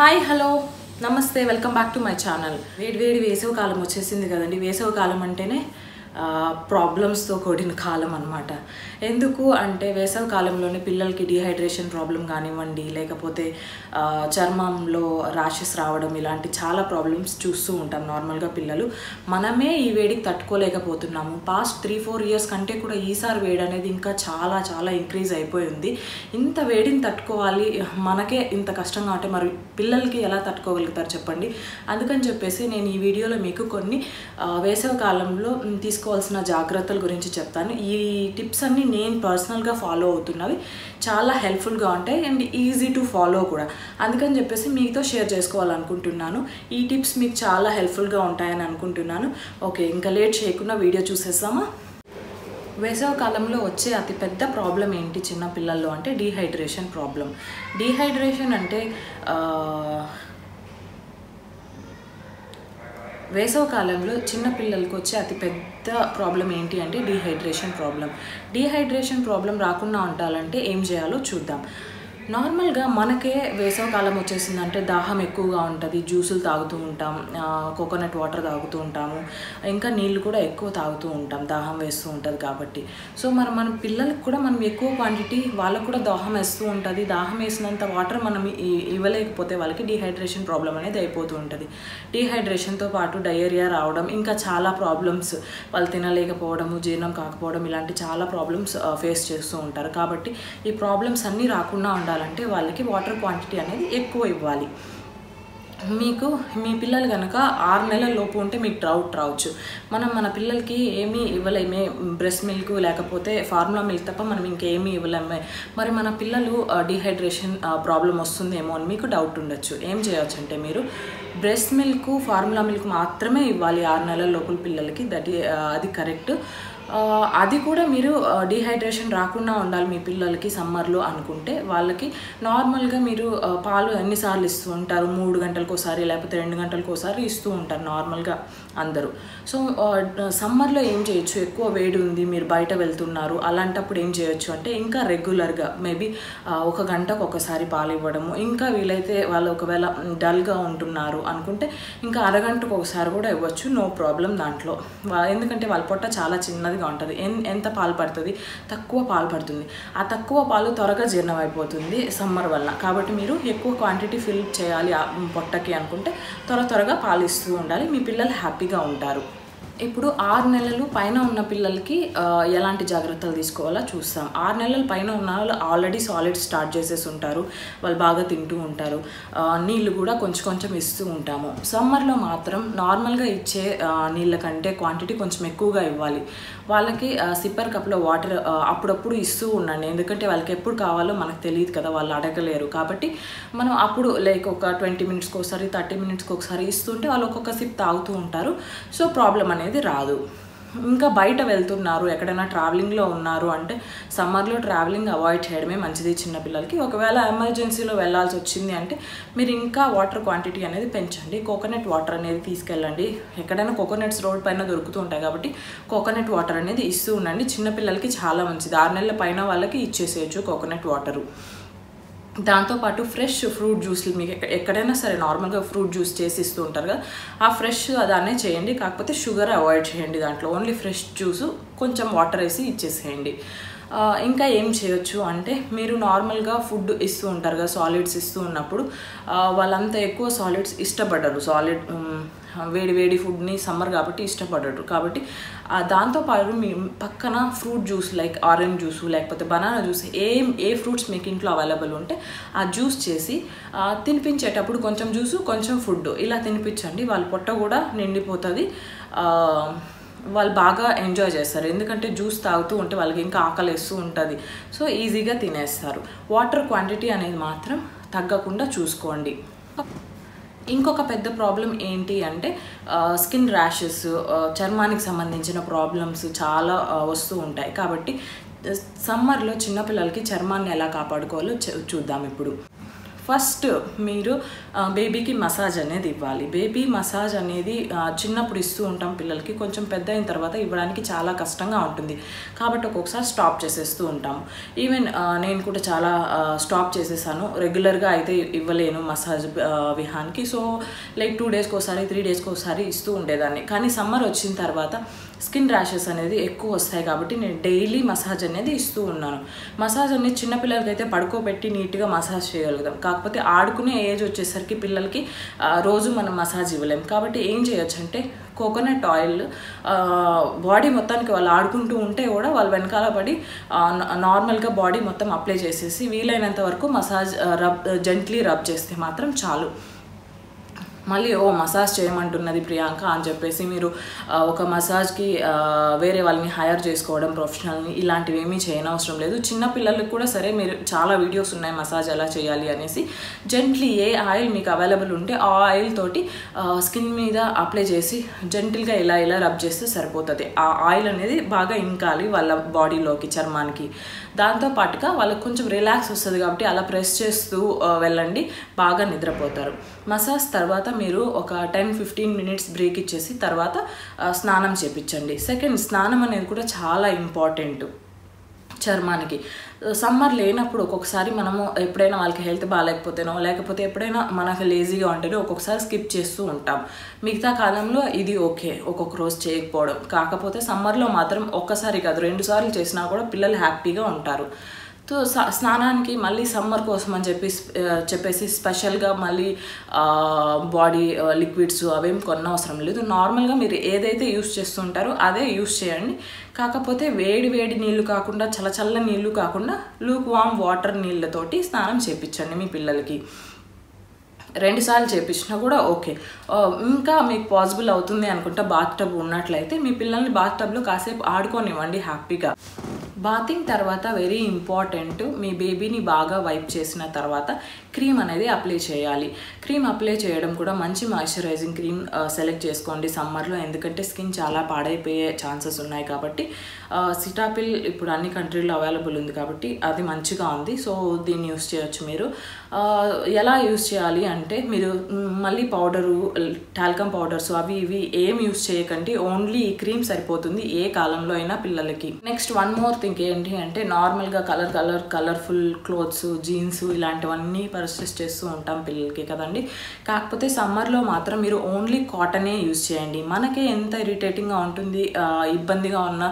Hi hello. నమస్తే welcome back to my channel. వేడి వేడి వేసవి కాలం వచ్చేసింది కదండి. వేసవి కాలం అంటేనే ప్రాబ్లమ్స్తో కూడిన కాలం అనమాట ఎందుకు అంటే వేసవి కాలంలోనే పిల్లలకి డిహైడ్రేషన్ ప్రాబ్లం కానివ్వండి లేకపోతే చర్మంలో ర్యాషెస్ రావడం ఇలాంటి చాలా ప్రాబ్లమ్స్ చూస్తూ ఉంటాం నార్మల్గా పిల్లలు. మనమే ఈ వేడికి తట్టుకోలేకపోతున్నాము. పాస్ట్ త్రీ ఫోర్ ఇయర్స్ కంటే కూడా ఈసారి వేడి అనేది ఇంకా చాలా చాలా ఇంక్రీజ్ అయిపోయింది ఇంత వేడిని తట్టుకోవాలి మనకే ఇంత కష్టంగా ఉంటే మరి పిల్లలకి ఎలా తట్టుకోగలుగుతారు చెప్పండి. అందుకని చెప్పేసి నేను ఈ వీడియోలో మీకు కొన్ని వేసవి కాలంలో తీసుకు తీసుకోవాల్సిన జాగ్రత్తల గురించి చెప్తాను. ఈ టిప్స్ అన్నీ నేను పర్సనల్గా ఫాలో అవుతున్నవి. చాలా హెల్ప్ఫుల్గా ఉంటాయి అండ్ ఈజీ టు ఫాలో కూడా. అందుకని చెప్పేసి మీతో షేర్ చేసుకోవాలనుకుంటున్నాను. ఈ టిప్స్ మీకు చాలా హెల్ప్ఫుల్గా ఉంటాయని అనుకుంటున్నాను. ఓకే ఇంకా లేట్ చేయకుండా వీడియో చూసేస్తామా వేసవ కాలంలో వచ్చే అతిపెద్ద ప్రాబ్లం ఏంటి చిన్న పిల్లల్లో అంటే డీహైడ్రేషన్ ప్రాబ్లం. డీహైడ్రేషన్ అంటే ఆ, వేసవ కాలంలో చిన్న పిల్లలకు వచ్చే అతిపెద్ద ప్రాబ్లం ఏంటి అంటే డీహైడ్రేషన్ ప్రాబ్లం డీహైడ్రేషన్ ప్రాబ్లం రాకుండా ఉండాలంటే ఏం చేయాలో చూద్దాం. నార్మల్గా మనకే వేసవకాలం వచ్చేసిందంటే దాహం ఎక్కువగా ఉంటుంది జ్యూసులు తాగుతూ ఉంటాం కోకోనట్ వాటర్ తాగుతూ ఉంటాము ఇంకా నీళ్ళు కూడా ఎక్కువ తాగుతూ ఉంటాం దాహం వేస్తూ ఉంటుంది కాబట్టి. సో మరి మన పిల్లలకు కూడా మనం ఎక్కువ క్వాంటిటీ వాళ్ళకు కూడా దాహం వేస్తూ ఉంటుంది దాహం వేసినంత వాటర్ మనం ఇ- ఇవ్వలేకపోతే వాళ్ళకి డీహైడ్రేషన్ ప్రాబ్లం అనేది అయిపోతూ ఉంటుంది. డీహైడ్రేషన్తో పాటు డయేరియా రావడం ఇంకా చాలా ప్రాబ్లమ్స్ వాళ్ళు తినలేకపోవడము జీర్ణం కాకపోవడం ఇలాంటి చాలా ప్రాబ్లమ్స్ ఫేస్ చేస్తూ ఉంటారు. కాబట్టి ఈ ప్రాబ్లమ్స్ అన్నీ రాకుండా ఉండాలి. ఉండాలంటే వాళ్ళకి వాటర్ క్వాంటిటీ అనేది ఎక్కువ ఇవ్వాలి. మీకు మీ పిల్లలు కనుక ఆరు నెలల లోపు ఉంటే మీకు డ్రౌట్ రావచ్చు. మనం మన పిల్లలకి ఏమీ ఇవ్వలేమే బ్రెస్ట్ మిల్క్ లేకపోతే ఫార్ములా మిల్క్ తప్ప మనం ఇంకేమీ ఇవ్వలేమే. మరి మన పిల్లలు డిహైడ్రేషన్ ప్రాబ్లం వస్తుందేమో అని మీకు డౌట్ ఉండొచ్చు. ఏం చేయవచ్చు అంటే మీరు బ్రెస్ట్ మిల్క్ ఫార్ములా మిల్క్ మాత్రమే ఇవ్వాలి ఆరు నెలల లోపల పిల్లలకి. దట్ అది కరెక్ట్. అది కూడా మీరు డిహైడ్రేషన్ రాకుండా ఉండాలి మీ పిల్లలకి సమ్మర్లో అనుకుంటే. వాళ్ళకి నార్మల్గా మీరు పాలు ఎన్నిసార్లు ఇస్తూ ఉంటారు? మూడు గంటలకు ఒకసారి లేకపోతే రెండు గంటలకు ఒకసారి ఇస్తూ ఉంటారు నార్మల్గా. అందరూ. సో సమ్మర్లో ఏం చేయొచ్చు? ఎక్కువ వేడి ఉంది మీరు బయట వెళ్తున్నారు అలాంటప్పుడు ఏం చేయొచ్చు? అంటే ఇంకా రెగ్యులర్గా మేబీ ఒక గంటకు ఒకసారి పాలు ఇవ్వడము. ఇంకా వీలైతే వాళ్ళు ఒకవేళ డల్గా ఉంటున్నారు అనుకుంటే ఇంకా అరగంటకు ఒకసారి కూడా ఇవ్వచ్చు నో ప్రాబ్లం దాంట్లో. ఎందుకంటే వాళ్ళ పొట్ట చాలా చిన్నదిగా ఉంటుంది. ఎన్ ఎంత పాలు పడుతుంది? తక్కువ పాలు పడుతుంది. ఆ తక్కువ పాలు త్వరగా జీర్ణం అయిపోతుంది సమ్మర్ వల్ల. కాబట్టి మీరు ఎక్కువ క్వాంటిటీ ఫిల్ చేయాలి ఆ పొట్టకి అనుకుంటే త్వర త్వరగా పాలు ఇస్తూ ఉండాలి. మీ పిల్లలు హ్యాపీగా ఉంటారు. ఇప్పుడు ఆరు నెలలు పైన ఉన్న పిల్లలకి ఎలాంటి జాగ్రత్తలు తీసుకోవాలో చూస్తాం. ఆరు నెలల పైన ఉన్న వాళ్ళు ఆల్రెడీ సాలిడ్ స్టార్ట్ చేసేసి ఉంటారు. వాళ్ళు బాగా తింటూ ఉంటారు. నీళ్ళు కూడా కొంచెం కొంచెం ఇస్తూ ఉంటాము. సమ్మర్లో మాత్రం నార్మల్గా ఇచ్చే నీళ్ళ కంటే క్వాంటిటీ కొంచెం ఎక్కువగా ఇవ్వాలి. వాళ్ళకి సిప్పర్ కప్లో వాటర్ అప్పుడప్పుడు ఇస్తూ ఉండండి. ఎందుకంటే వాళ్ళకి ఎప్పుడు కావాలో మనకు తెలియదు కదా వాళ్ళు అడగలేరు. కాబట్టి మనం అప్పుడు లైక్ ఒక ట్వంటీ మినిట్స్కి ఒకసారి థర్టీ మినిట్స్కి ఒకసారి ఇస్తుంటే వాళ్ళు ఒక్కొక్క సిప్ తాగుతూ ఉంటారు. సో ప్రాబ్లం అనేది రాదు. ఇంకా బయట వెళ్తున్నారు ఎక్కడైనా ట్రావెలింగ్లో ఉన్నారు అంటే సమ్మర్లో ట్రావెలింగ్ అవాయిడ్ చేయడమే మంచిది చిన్నపిల్లలకి ఒకవేళ ఎమర్జెన్సీలో వెళ్ళాల్సి వచ్చింది అంటే మీరు ఇంకా వాటర్ క్వాంటిటీ అనేది పెంచండి. కోకోనట్ వాటర్ అనేది తీసుకెళ్ళండి. ఎక్కడైనా కోకోనట్స్ రోడ్ పైన దొరుకుతూ ఉంటాయి కాబట్టి కోకోనట్ వాటర్ అనేది ఇస్తూ ఉండండి. చిన్నపిల్లలకి చాలా మంచిది. ఆరు నెలల పైన వాళ్ళకి ఇచ్చేసేయచ్చు కోకోనట్ వాటరు దాంతోపాటు ఫ్రెష్ ఫ్రూట్ జ్యూస్లు మీకు ఎక్కడైనా సరే నార్మల్గా ఫ్రూట్ జ్యూస్ చేసి ఇస్తూ ఉంటారు కదా ఆ ఫ్రెష్ దాన్నే చేయండి. కాకపోతే షుగర్ అవాయిడ్ చేయండి దాంట్లో. ఓన్లీ ఫ్రెష్ జ్యూస్ కొంచెం వాటర్ వేసి ఇచ్చేసేయండి. ఇంకా ఏం చేయొచ్చు అంటే మీరు నార్మల్గా ఫుడ్ ఇస్తూ ఉంటారు కదా సాలిడ్స్ ఇస్తూ ఉన్నప్పుడు వాళ్ళంతా ఎక్కువ సాలిడ్స్ ఇష్టపడరు. సాలిడ్ వేడి వేడి ఫుడ్ని సమ్మర్ కాబట్టి ఇష్టపడరు. కాబట్టి దాంతోపాటు మీ పక్కన fruit juice like orange juice లేకపోతే బనానా జ్యూస్ ఏం ఏ ఫ్రూట్స్ మీకు ఇంట్లో అవైలబుల్ ఉంటే ఆ జ్యూస్ చేసి తినిపించేటప్పుడు కొంచెం జ్యూసు కొంచెం ఫుడ్ ఇలా తినిపించండి. వాళ్ళ పొట్ట కూడా నిండిపోతుంది. వాళ్ళు బాగా ఎంజాయ్ చేస్తారు. ఎందుకంటే జ్యూస్ తాగుతూ ఉంటే వాళ్ళకి ఇంకా ఆకలిస్తూ ఉంటుంది. సో ఈజీగా తినేస్తారు. వాటర్ క్వాంటిటీ అనేది మాత్రం తగ్గకుండా చూసుకోండి. ఇంకొక పెద్ద ప్రాబ్లం ఏంటి అంటే స్కిన్ ర్యాషెస్ చర్మానికి సంబంధించిన ప్రాబ్లమ్స్ చాలా వస్తూ ఉంటాయి. కాబట్టి సమ్మర్లో చిన్నపిల్లలకి చర్మాన్ని ఎలా కాపాడుకోవాలో చూ- చూద్దాం ఇప్పుడు. ఫస్ట్ మీరు బేబీకి మసాజ్ అనేది ఇవ్వాలి. బేబీ మసాజ్ అనేది చిన్నప్పుడు ఇస్తూ ఉంటాం పిల్లలకి కొంచెం పెద్ద అయిన తర్వాత ఇవ్వడానికి చాలా కష్టంగా ఉంటుంది. కాబట్టి ఒక్కొక్కసారి స్టాప్ చేసేస్తూ ఉంటాము ఈవెన్ నేను కూడా చాలా స్టాప్ చేసేసాను. రెగ్యులర్గా అయితే ఇవ్వలేను మసాజ్ విహానికి విహాన్కి. సో లైక్ టూ డేస్కి ఒకసారి త్రీ డేస్కి ఒకసారి ఇస్తూ ఉండేదాన్ని. కానీ సమ్మర్ వచ్చిన తర్వాత స్కిన్ ర్యాషెస్ అనేది ఎక్కువ వస్తాయి కాబట్టి నేను డైలీ మసాజ్ అనేది ఇస్తూ ఉన్నాను. మసాజ్ అనేది చిన్నపిల్లలకైతే పడుకోబెట్టి నీట్గా మసాజ్ చేయగలుగుతాం. కాకపోతే ఆడుకునే ఏజ్ వచ్చేసరికి పిల్లలకి రోజు మనం మసాజ్ ఇవ్వలేం. కాబట్టి ఏం చేయొచ్చు అంటే కోకోనట్ ఆయిల్ బాడీ మొత్తానికి వాళ్ళు ఆడుకుంటూ ఉంటే కూడా వాళ్ళు వెనకాల పడి నార్మల్గా బాడీ మొత్తం అప్లై చేసేసి వీలైనంత వరకు మసాజ్ రబ్ జెంట్లీ రబ్ చేస్తే మాత్రం చాలు. మళ్ళీ ఓ మసాజ్ చేయమంటున్నది ప్రియాంక అని చెప్పేసి మీరు ఒక మసాజ్కి వేరే వాళ్ళని హైర్ చేసుకోవడం ప్రొఫెషనల్ని ఇలాంటివి ఏమీ చేయనవసరం లేదు. చిన్న పిల్లలకు కూడా సరే మీరు చాలా వీడియోస్ ఉన్నాయి మసాజ్ ఎలా చేయాలి అనేసి. జెంట్లీ ఏ ఆయిల్ మీకు అవైలబుల్ ఉంటే ఆ ఆయిల్ తోటి స్కిన్ మీద అప్లై చేసి జెంటిల్గా ఇలా ఇలా రబ్ చేస్తే సరిపోతుంది. ఆ ఆయిల్ అనేది బాగా ఇంకాలి వాళ్ళ బాడీలోకి చర్మానికి. దాంతో పాటుగా వాళ్ళకి కొంచెం రిలాక్స్ వస్తుంది కాబట్టి అలా ప్రెస్ చేస్తూ వెళ్ళండి. బాగా నిద్రపోతారు. మసాజ్ తర్వాత మీరు ఒక టెన్ ఫిఫ్టీన్ మినిట్స్ బ్రేక్ ఇచ్చేసి తర్వాత స్నానం చేపించండి. సెకండ్ స్నానం అనేది కూడా చాలా ఇంపార్టెంట్. చర్మానికి. సమ్మర్ లేనప్పుడు ఒక్కొక్కసారి మనము ఎప్పుడైనా వాళ్ళకి హెల్త్ బాగాలేకపోతేనో లేకపోతే ఎప్పుడైనా మనకు లేజీగా ఉంటేనో ఒక్కొక్కసారి స్కిప్ చేస్తూ ఉంటాం. మిగతా కాలంలో ఇది ఓకే ఒక్కొక్క రోజు చేయకపోవడం. కాకపోతే సమ్మర్లో మాత్రం ఒక్కసారి కాదు రెండు సార్లు చేసినా కూడా పిల్లలు హ్యాపీగా ఉంటారు. సో స్నానానికి మళ్ళీ సమ్మర్ కోసం అని చెప్పి చెప్పేసి స్పెషల్గా మళ్ళీ బాడీ లిక్విడ్స్ అవేం కొనవసరం లేదు. నార్మల్గా మీరు ఏదైతే యూస్ చేస్తుంటారో అదే యూస్ చేయండి. కాకపోతే వేడి వేడి నీళ్ళు కాకుండా చల్ల చల్ల నీళ్ళు కాకుండా లూక్ వామ్ వాటర్ నీళ్ళతోటి స్నానం చేపించండి మీ పిల్లలకి. రెండుసార్లు చేపించినా కూడా ఓకే. ఇంకా మీకు పాసిబుల్ అవుతుంది అనుకుంటా బాత్ టబ్ ఉన్నట్లయితే మీ పిల్లల్ని బాత్ టబ్లో కాసేపు ఆడుకోనివ్వండి హ్యాపీగా. బాతింగ్ తర్వాత వెరీ ఇంపార్టెంట్ మీ బేబీని బాగా వైప్ చేసిన తర్వాత క్రీమ్ అనేది అప్లై చేయాలి. క్రీమ్ అప్లై చేయడం కూడా మంచి మాయిశ్చరైజింగ్ క్రీమ్ సెలెక్ట్ చేసుకోండి సమ్మర్లో ఎందుకంటే స్కిన్ చాలా పాడైపోయే ఛాన్సెస్ ఉన్నాయి కాబట్టి సిటాపిల్ ఇప్పుడు అన్ని కంట్రీలో అవైలబుల్ ఉంది కాబట్టి అది మంచిగా ఉంది. సో దీన్ని యూస్ చేయొచ్చు మీరు. ఎలా యూస్ చేయాలి అంటే మీరు మళ్ళీ పౌడరు టాల్కమ్ పౌడర్స్ అవి ఇవి ఏం యూస్ చేయకండి. ఓన్లీ ఈ క్రీమ్ సరిపోతుంది ఏ కాలంలో అయినా పిల్లలకి. నెక్స్ట్ వన్ మోర్ థింగ్ ఏంటి అంటే నార్మల్గా colour colour colourful clothes jeans ఇలాంటివన్నీ పర్చేస్ చేస్తూ ఉంటాం పిల్లలకి కదండి. కాకపోతే సమ్మర్లో మాత్రం మీరు ఓన్లీ కాటనే యూస్ చేయండి. మనకే ఎంత ఇరిటేటింగ్గా ఉంటుంది ఇబ్బందిగా ఉన్న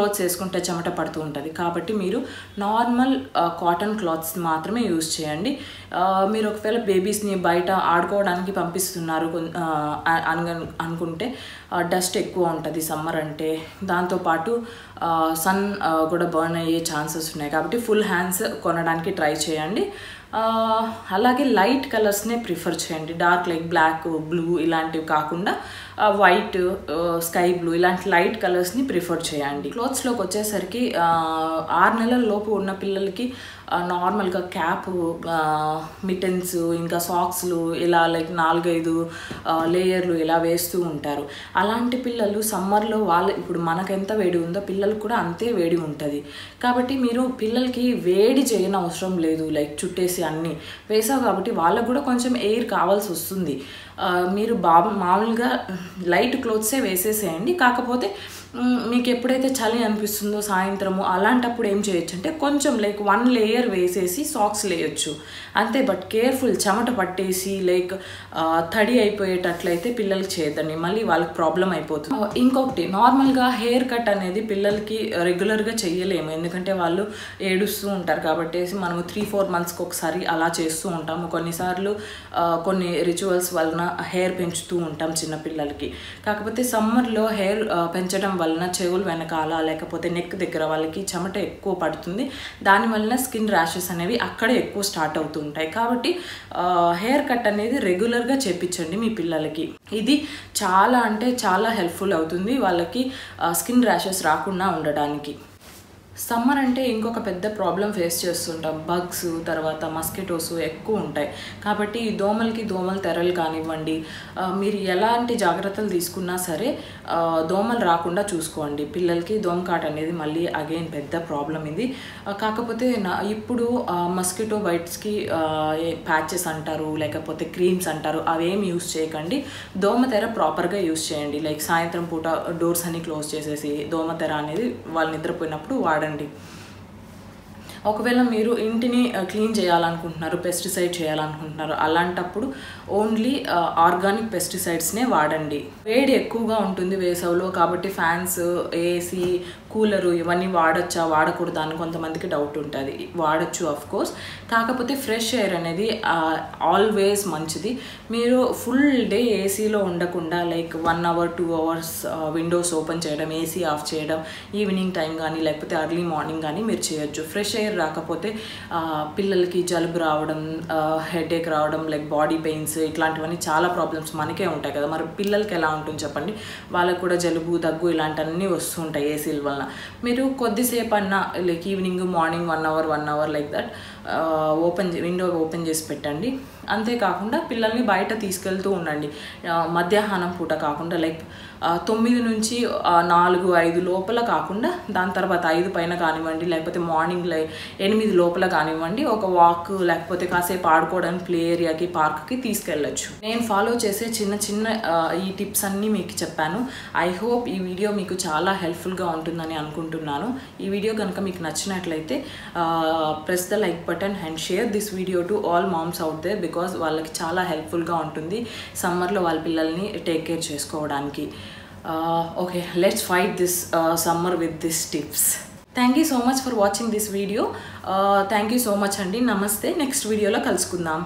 క్లోత్స్ వేసుకుంటే చెమట పడుతూ ఉంటుంది. కాబట్టి మీరు నార్మల్ కాటన్ క్లాత్స్ మాత్రమే యూస్ చేయండి. మీరు ఒకవేళ బేబీస్ని బయట ఆడుకోవడానికి పంపిస్తున్నారు అనుకుంటే డస్ట్ ఎక్కువ ఉంటుంది సమ్మర్ అంటే. దాంతోపాటు సన్ కూడా బర్న్ అయ్యే ఛాన్సెస్ ఉన్నాయి. కాబట్టి ఫుల్ హ్యాండ్స్ కొనడానికి ట్రై చేయండి. అలాగే లైట్ కలర్స్నే ప్రిఫర్ చేయండి. డార్క్ లైక్ బ్లాక్ బ్లూ ఇలాంటివి కాకుండా వైట్ స్కై బ్లూ ఇలాంటి లైట్ కలర్స్ని ప్రిఫర్ చేయండి. క్లోత్స్లోకి వచ్చేసరికి ఆరు నెలల లోపు ఉన్న పిల్లలకి నార్మల్గా క్యాప్ మిటన్స్ ఇంకా సాక్స్లు ఇలా లైక్ నాలుగైదు లేయర్లు ఇలా వేస్తూ ఉంటారు. అలాంటి పిల్లలు సమ్మర్లో వాళ్ళు ఇప్పుడు మనకెంత వేడి ఉందో పిల్లలకు కూడా అంతే వేడి ఉంటుంది. కాబట్టి మీరు పిల్లలకి వేడి చేయని అవసరం లేదు లైక్ చుట్టేసి అన్నీ వేసావు కాబట్టి వాళ్ళకు కూడా కొంచెం ఎయిర్ కావాల్సి వస్తుంది. మీరు బాబు మామూలుగా లైట్ క్లోత్సే వేసేసేయండి. కాకపోతే మీకు ఎప్పుడైతే చలి అనిపిస్తుందో సాయంత్రము అలాంటప్పుడు ఏం చేయొచ్చు అంటే కొంచెం లైక్ వన్ లేయర్ వేసేసి సాక్స్ లేయొచ్చు. అంతే బట్ కేర్ఫుల్ చెమట పట్టేసి లైక్ తడి అయిపోయేటట్లయితే పిల్లలకి చేయదండి మళ్ళీ వాళ్ళకి ప్రాబ్లం అయిపోతుంది. ఇంకొకటి నార్మల్గా హెయిర్ కట్ అనేది పిల్లలకి రెగ్యులర్గా చేయలేము ఎందుకంటే వాళ్ళు ఏడుస్తూ ఉంటారు కాబట్టి మనము త్రీ ఫోర్ మంత్స్కి ఒకసారి అలా చేస్తూ ఉంటాము. కొన్నిసార్లు కొన్ని రిచువల్స్ వలన హెయిర్ పెంచుతూ ఉంటాం చిన్నపిల్లలకి కాకపోతే సమ్మర్లో హెయిర్ పెంచడం వలన చెవులు వెనకాల లేకపోతే నెక్ దగ్గర వాళ్ళకి చెమట ఎక్కువ పడుతుంది. దాని వలన స్కిన్ ర్యాషెస్ అనేవి అక్కడే ఎక్కువ స్టార్ట్ అవుతూ ఉంటాయి కాబట్టి హెయిర్ కట్ అనేది రెగ్యులర్గా చేపించండి మీ పిల్లలకి. ఇది చాలా అంటే చాలా హెల్ప్ఫుల్ అవుతుంది వాళ్ళకి స్కిన్ ర్యాషెస్ రాకుండా ఉండడానికి. సమ్మర్ అంటే ఇంకొక పెద్ద ప్రాబ్లం ఫేస్ చేస్తుంటాం. బగ్స్ తర్వాత మస్కిటోస్ ఎక్కువ ఉంటాయి. కాబట్టి ఈ దోమలకి దోమల తెరలు కానివ్వండి మీరు ఎలాంటి జాగ్రత్తలు తీసుకున్నా సరే దోమలు రాకుండా చూసుకోండి. పిల్లలకి దోమకాట అనేది మళ్ళీ అగైన్ పెద్ద ప్రాబ్లం ఇది. కాకపోతే నా ఇప్పుడు మస్కిటో బైట్స్కి ప్యాచెస్ అంటారు లేకపోతే క్రీమ్స్ అంటారు అవేం యూస్ చేయకండి. దోమతెర ప్రాపర్గా యూస్ చేయండి. లైక్ సాయంత్రం పూట డోర్స్ అన్ని క్లోజ్ చేసేసి దోమతెర అనేది వాళ్ళు నిద్రపోయినప్పుడు వాడండి. అండి ఒకవేళ మీరు ఇంటిని క్లీన్ చేయాలనుకుంటున్నారు పెస్టిసైడ్ చేయాలనుకుంటున్నారు అలాంటప్పుడు ఓన్లీ ఆర్గానిక్ పెస్టిసైడ్స్నే వాడండి. వేడి ఎక్కువగా ఉంటుంది వేసవిలో కాబట్టి ఫ్యాన్స్ ఏసీ కూలరు ఇవన్నీ వాడచ్చా వాడకూడదా అని కొంతమందికి డౌట్ ఉంటుంది. వాడచ్చు అఫ్ కోర్స్ కాకపోతే ఫ్రెష్ ఎయిర్ అనేది ఆల్వేస్ మంచిది. మీరు ఫుల్ డే ఏసీలో ఉండకుండా like one hour two hours windows open చేయడం ఏసీ ఆఫ్ చేయడం ఈవినింగ్ టైం కానీ లేకపోతే అర్లీ మార్నింగ్ కానీ మీరు చేయొచ్చు. ఫ్రెష్ ఎయిర్ రాకపోతే పిల్లలకి జలుబు రావడం హెడేక్ రావడం లైక్ బాడీ పెయిన్స్ ఇట్లాంటివన్నీ చాలా ప్రాబ్లమ్స్ మనకే ఉంటాయి కదా. మరి పిల్లలకి ఎలా ఉంటుంది చెప్పండి? వాళ్ళకి కూడా జలుబు దగ్గు ఇలాంటివన్నీ వస్తుంటాయి ఏసీల వలన. మీరు కొద్దిసేపు అన్నా like evening morning one hour one hour like that open window open చేసి పెట్టండి. అంతేకాకుండా పిల్లల్ని బయట తీసుకెళ్తూ ఉండండి. మధ్యాహ్నం పూట కాకుండా లైక్ తొమ్మిది నుంచి నాలుగు ఐదు లోపల కాకుండా దాని తర్వాత ఐదు పైన కానివ్వండి లేకపోతే మార్నింగ్ ఎనిమిది లోపల కానివ్వండి ఒక వాక్ లేకపోతే కాసేపు ఆడుకోవడానికి ప్లే ఏరియాకి పార్క్కి తీసుకెళ్ళచ్చు. నేను ఫాలో చేసే చిన్న చిన్న ఈ టిప్స్ అన్నీ మీకు చెప్పాను. ఐ హోప్ ఈ వీడియో మీకు చాలా హెల్ప్ఫుల్గా ఉంటుందని అనుకుంటున్నాను. ఈ వీడియో కనుక మీకు నచ్చినట్లయితే press the like button and share this video to all moms out there because వాళ్ళకి చాలా హెల్ప్ఫుల్గా ఉంటుంది సమ్మర్లో వాళ్ళ పిల్లల్ని టేక్ కేర్ చేసుకోవడానికి. Okay let's fight this summer with this tips thank you so much for watching this video thank you so much అండి. నమస్తే. నెక్స్ట్ వీడియోలో కలుసుకుందాం.